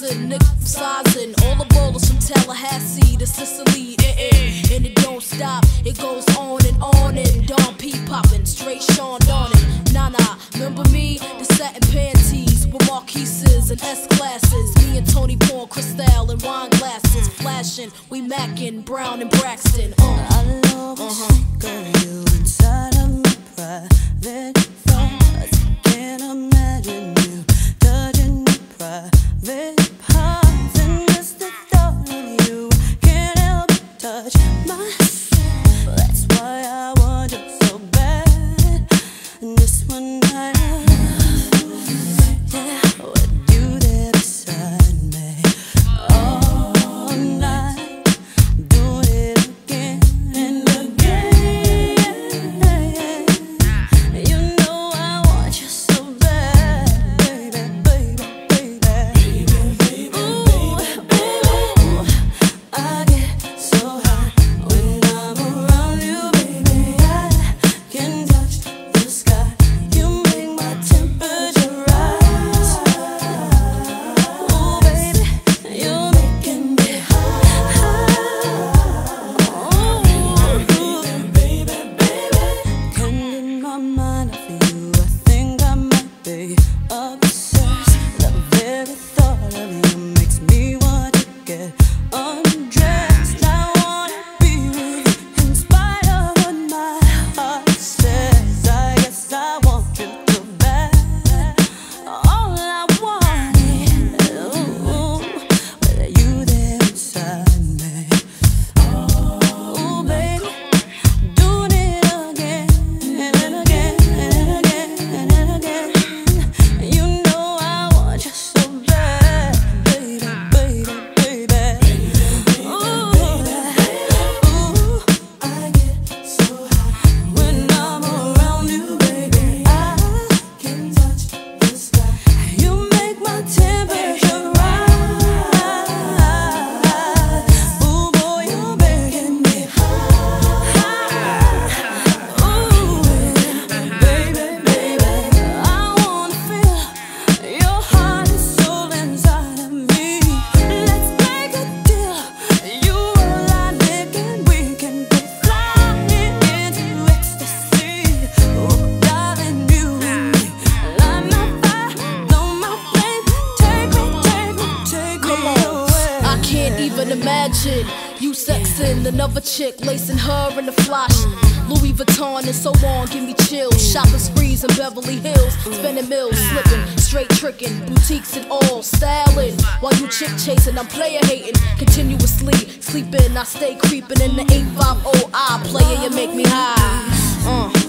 rising, niggas sizing. All the ballers from Tallahassee to Sicily. Uh-uh. And it don't stop, it goes on and on and Dom P popping, straight Sean Donning. Nah, nah, remember me? The satin panties with marquises and S-classes. Me and Tony Pawn, Cristal and wine glasses. Flashing, we mackin' Brown and Braxton. Uh. I love uh-huh. you. Just imagine you sexing another chick, lacing her in the flash. Louis Vuitton and so on, give me chills. Shopping sprees in Beverly Hills, spending mills, slipping, straight tricking, boutiques and all, styling. While you chick chasing, I'm player hating, continuously sleeping. I stay creeping in the 850 I player, you make me high. Uh.